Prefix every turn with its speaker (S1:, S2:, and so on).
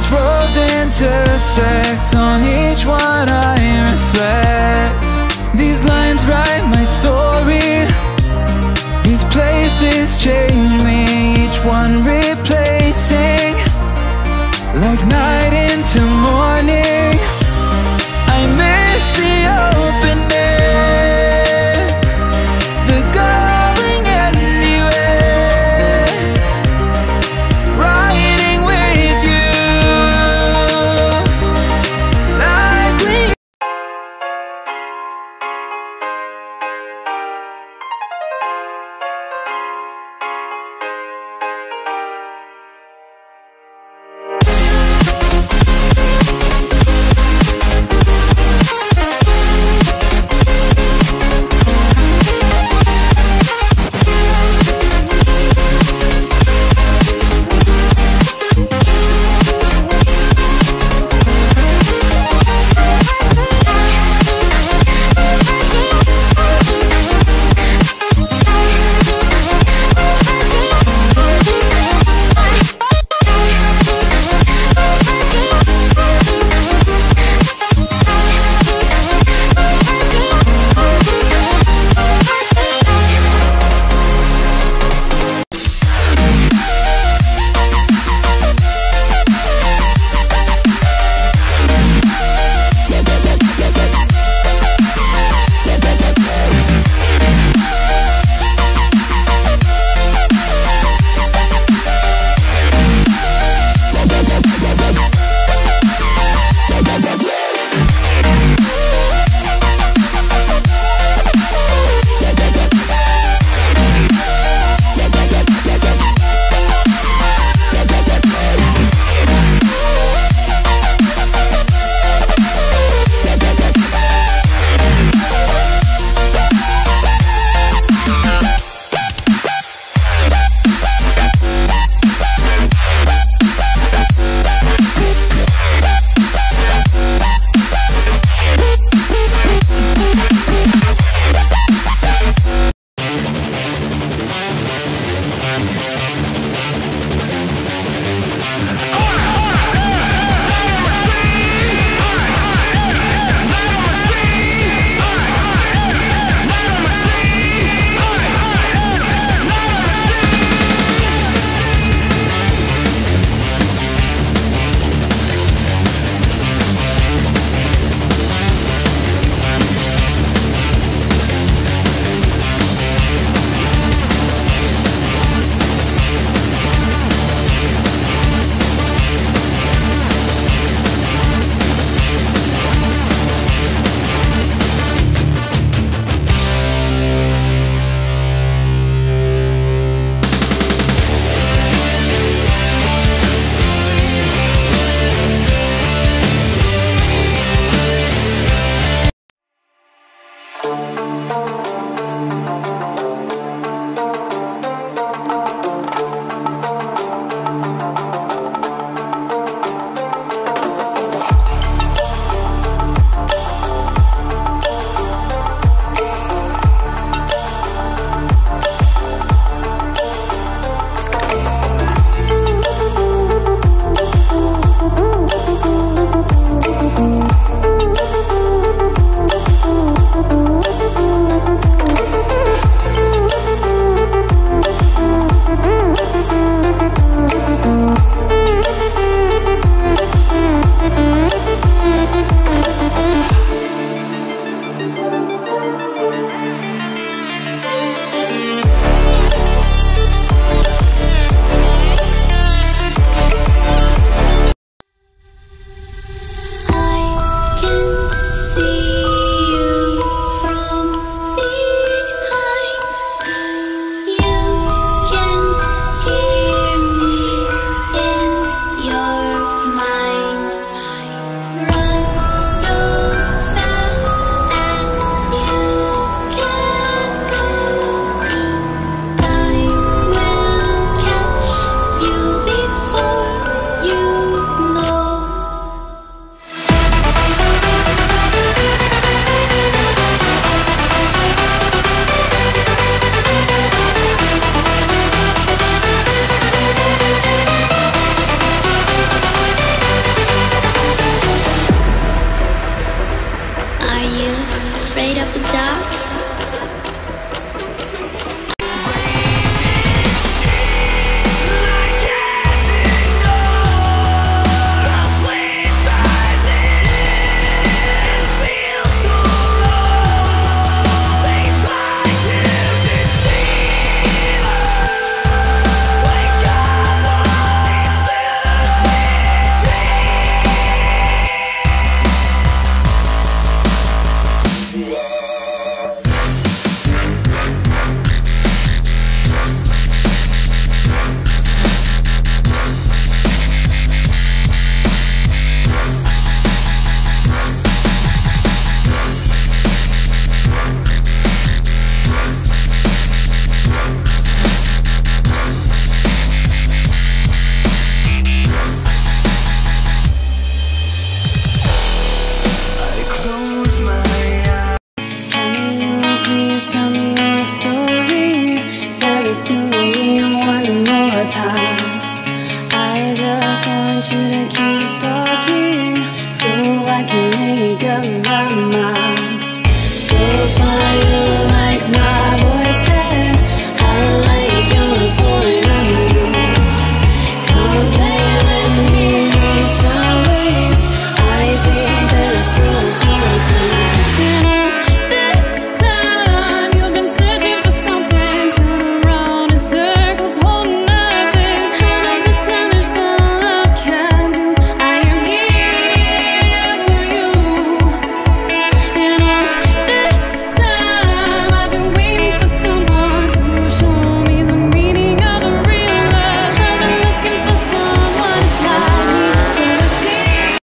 S1: These roads intersect. On each one I reflect. These lines write my story. These places change
S2: see.